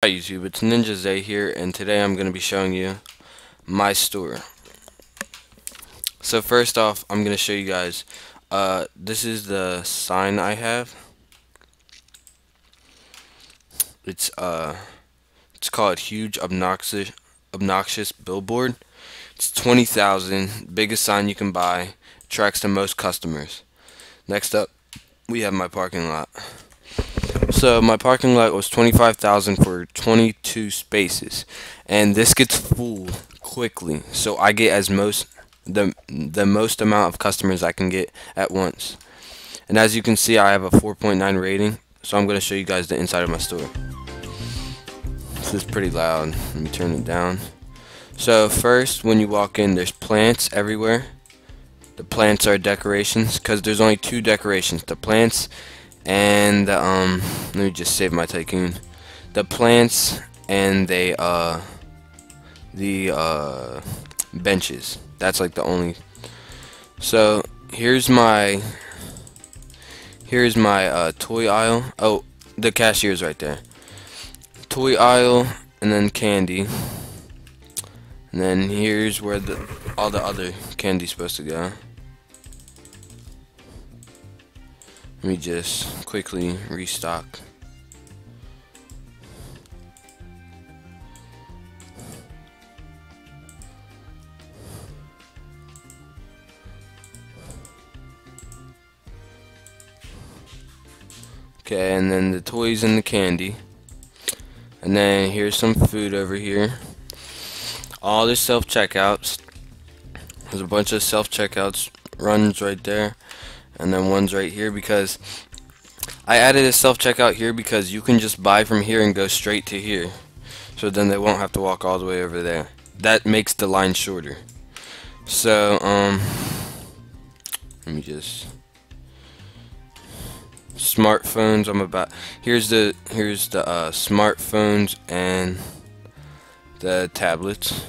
Hi YouTube, it's Ninja Zay here, and today I'm going to be showing you my store. So first off, I'm going to show you guys, uh, this is the sign I have. It's, uh, it's called Huge Obnoxious, Obnoxious Billboard. It's 20,000, biggest sign you can buy, attracts the most customers. Next up, we have my parking lot. So my parking lot was 25,000 for 22 spaces and this gets full quickly so I get as most the the most amount of customers I can get at once. And as you can see I have a 4.9 rating so I'm going to show you guys the inside of my store. This is pretty loud. Let me turn it down. So first when you walk in there's plants everywhere. The plants are decorations because there's only two decorations. The plants and um let me just save my tycoon. The plants and they uh the uh benches. That's like the only so here's my here's my uh toy aisle. Oh the cashier's right there. Toy aisle and then candy. And then here's where the all the other candy's supposed to go Let me just quickly restock. Okay, and then the toys and the candy. And then here's some food over here. All the self-checkouts. There's a bunch of self-checkouts runs right there and then one's right here because I added a self-checkout here because you can just buy from here and go straight to here. So then they won't have to walk all the way over there. That makes the line shorter. So um let me just smartphones I'm about here's the here's the uh, smartphones and the tablets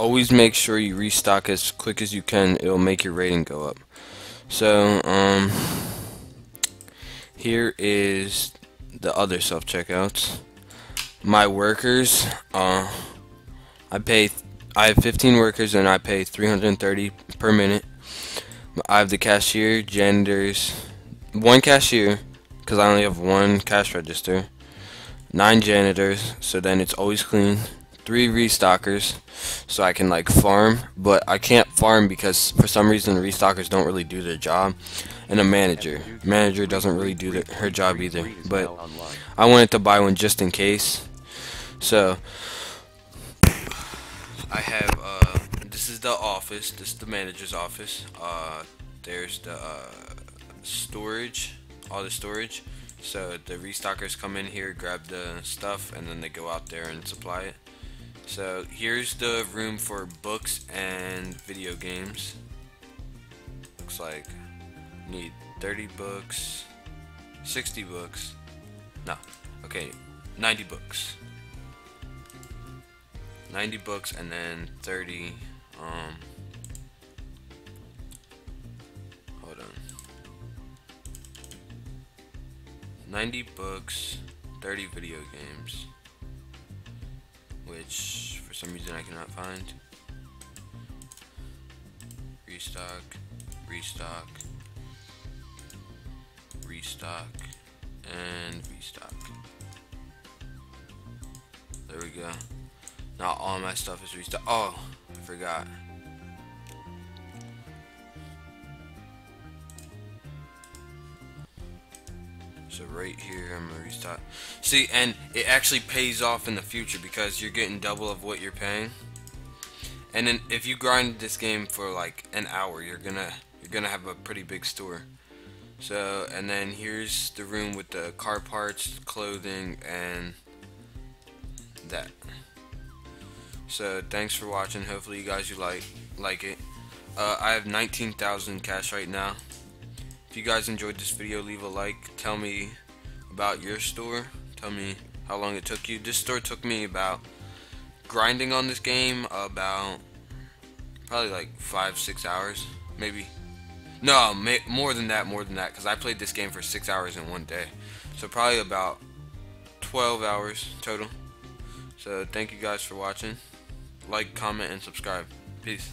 always make sure you restock as quick as you can. It'll make your rating go up. So um here is the other self checkouts my workers uh I pay I have 15 workers and I pay 330 per minute. I have the cashier janitors one cashier because I only have one cash register nine janitors so then it's always clean three restockers so I can like farm but I can't farm because for some reason restockers don't really do their job. And a manager. Manager doesn't really do the, her job either but I wanted to buy one just in case. So I have uh, this is the office. This is the manager's office. Uh, there's the uh, storage all the storage. So the restockers come in here grab the stuff and then they go out there and supply it so here's the room for books and video games. Looks like need 30 books, 60 books. No, okay, 90 books. 90 books and then 30 um hold on 90 books 30 video games which for some reason I cannot find. Restock, restock, restock, and restock. There we go. Now all my stuff is restocked. Oh, I forgot. Right here, I'm gonna restart. See, and it actually pays off in the future because you're getting double of what you're paying. And then if you grind this game for like an hour, you're gonna you're gonna have a pretty big store. So, and then here's the room with the car parts, clothing, and that. So, thanks for watching. Hopefully, you guys you like like it. Uh, I have 19,000 cash right now. If you guys enjoyed this video, leave a like. Tell me about your store. Tell me how long it took you. This store took me about grinding on this game about probably like five, six hours, maybe, No, more than that, more than that, because I played this game for six hours in one day. So probably about 12 hours total. So thank you guys for watching. Like, comment, and subscribe. Peace.